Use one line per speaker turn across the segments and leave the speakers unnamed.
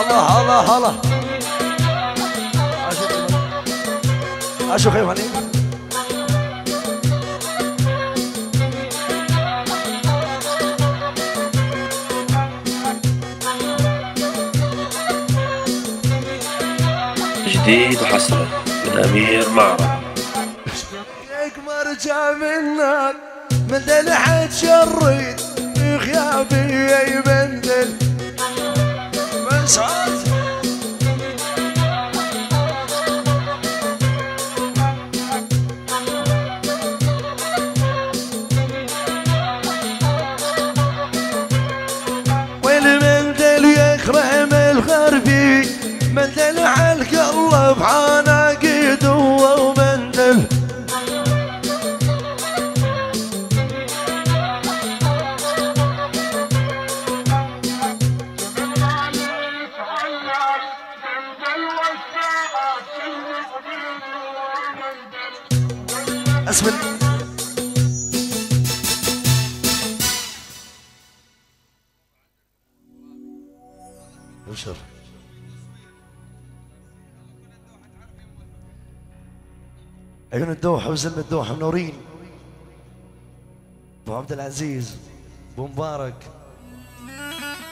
مندل هلا هلا هلا. أشوف خير هني
جديد وحصري من أمير معرض.
اقمر جا منك مندل حد شريد غيابي يا سعد والمندل يكرم الغربي؟ مندل على القلب عناقيد ومندل ابشر عيون الدوحة وزلم الدوحة منورين. أبو عبد العزيز أبو مبارك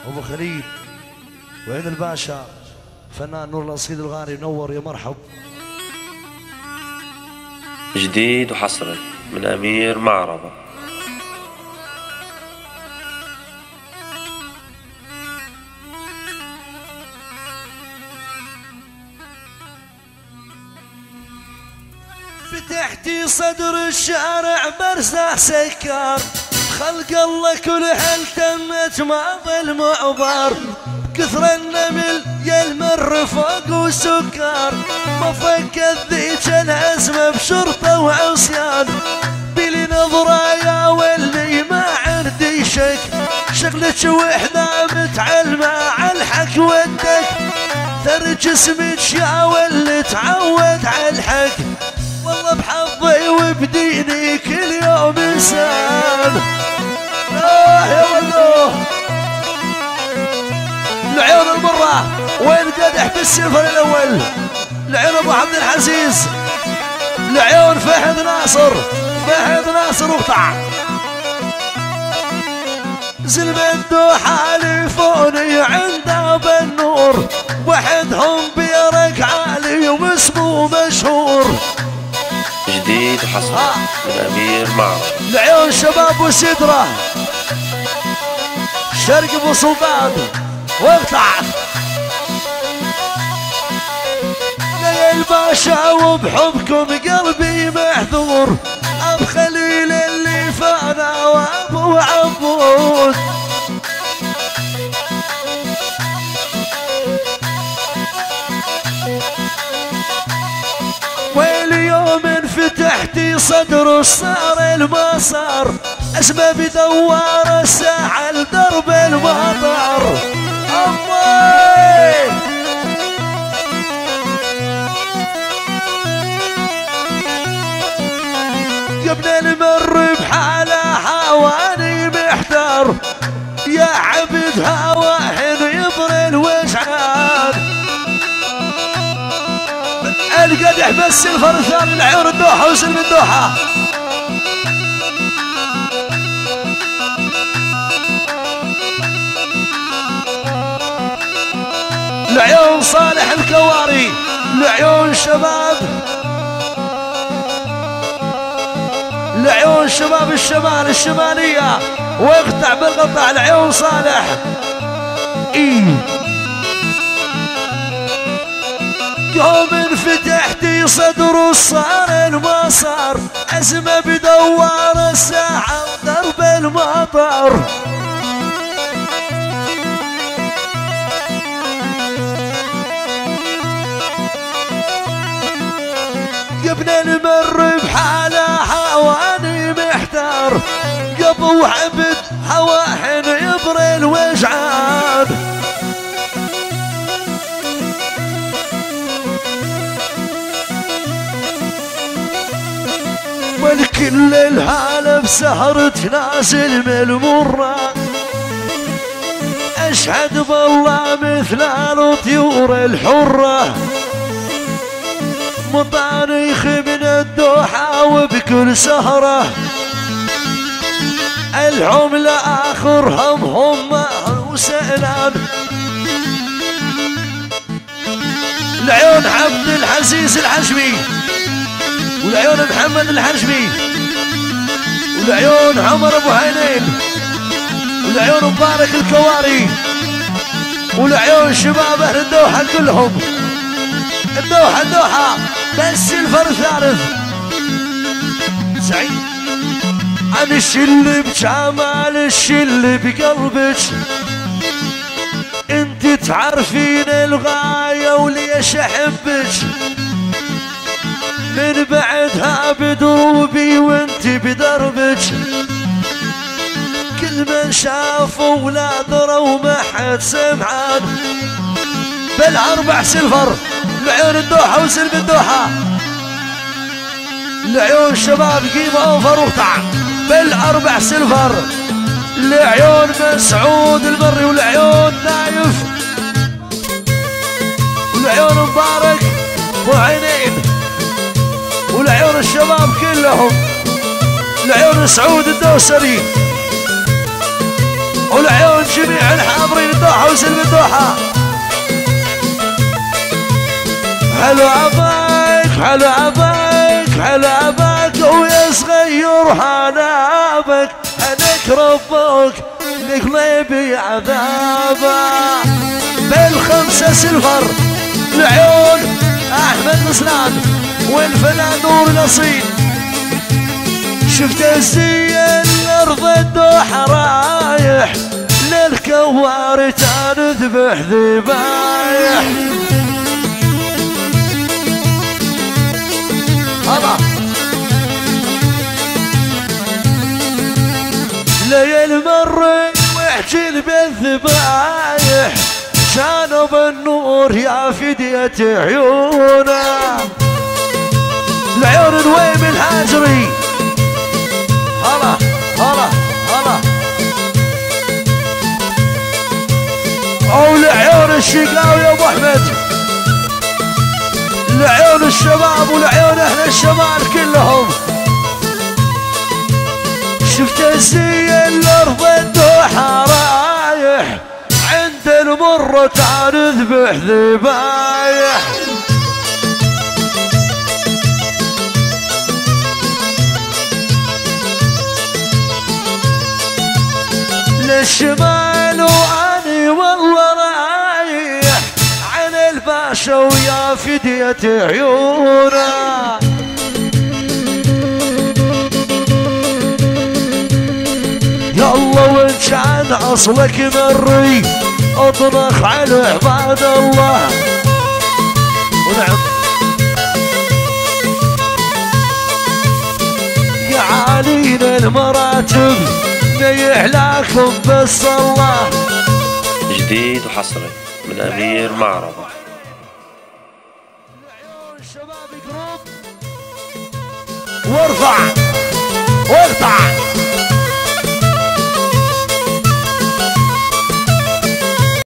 أبو خليل وعين الباشا فنان نور الأصيل الغالي منور يا مرحب.
جديد وحصري من أمير معرضة.
فتحتي صدر الشارع برزح سكر خلق الله كل حل تمت ما ظل معبر كثر النمل يلمر فوق وسكر. ما فكت ذيك الازمه بشرطة وعصيان. بلي نظرة يا ولي ما عندي شك. شغلك وحدة متعلمة على ودك ثر جسمك يا ولي تعود على وبديني كل يوم إنسان. آه يا ولو العيون المرة. وين قدح بالسفر الأول؟ العيون أبو عبد العزيز. العيون فهد ناصر. فهد ناصر وقطع. زلم الدوحة لفوني عنده بالنور وحدهم بيرق عالي واسمه مشهور.
جديد وحصري من أمير معرض
العيون شباب وسدرة. شرق سلطان. واقطع يا الباشا وبحبكم قلبي صار المسار اسمه بدوار الساعة لدرب المطار أمي ابن المر بحاله حواني محتار. يا عبد هواهن يبري الوجعان القدح بس الفرثان العيون الدوحة وسلم الدوحة العيون صالح الكواري العيون شباب. العيون شباب الشمال الشمالية واقطع بالقطع العيون صالح. إيه يوم انفتحتي صدر صار المسار أزمة بدوار الساعة ودرب المطر والكل الهالة بسهرة نازل من المرة. واشهد بالله مثل الطيور الحرة. مطاريخ من الدوحة وبكل سهرة. العملة آخرهم هم وسألان العيون عبد الحسيس الحشمي والعيون محمد الحشمي والعيون عمر أبو هينين والعيون مبارك الكواري. والعيون شباب أهل الدوحة كلهم. الدوحة الدوحة. بس الفر ثالث. سعيد. عن الشل بجمال الشل بقلبك. انت تعرفين الغاية وليش أحبك. من بعدها بدروبي وانت بدربك. كل من شاف ولا درى وما حد سمعان بالأربع سلفر لعيون الدوحة وسلم الدوحة. لعيون شباب قيمة أوفر وطعم بالأربع سلفر لعيون مسعود. سعود الدوسري. والعيون جميع الحاضرين الدوحة وسلم الدوحة حلو عباك حلو عباك حلو عباك ويا صغير حنابك انك ربك لك ما يبي عذابه. بالخمسة سلفر العيون أحمد نصران والفنان نور نصيب شفت الزين الأرض الدوحة رايح للكوارث تنذبح ذبايح. ليل مر واحجل بالذبايح كانوا بالنور يا فدية عيونا العيون الويم الهاجري. هلا هلا هلا الشقاوي يا أبو أحمد. لعيون الشباب ولعيون أهل الشمال كلهم. شفت الزي الأرض الدوحة رايح. عند المرة تنذبح ذبايح. للشمال وأني والله رايح عن الباشا ويا فدية عيونة. الله وان كان اصلك مري اطرخ على عباد الله. ونعم. يا عالين المراتب. نيحلاكم بس الله
جديد وحصري من أمير معربة
وارفع واقطع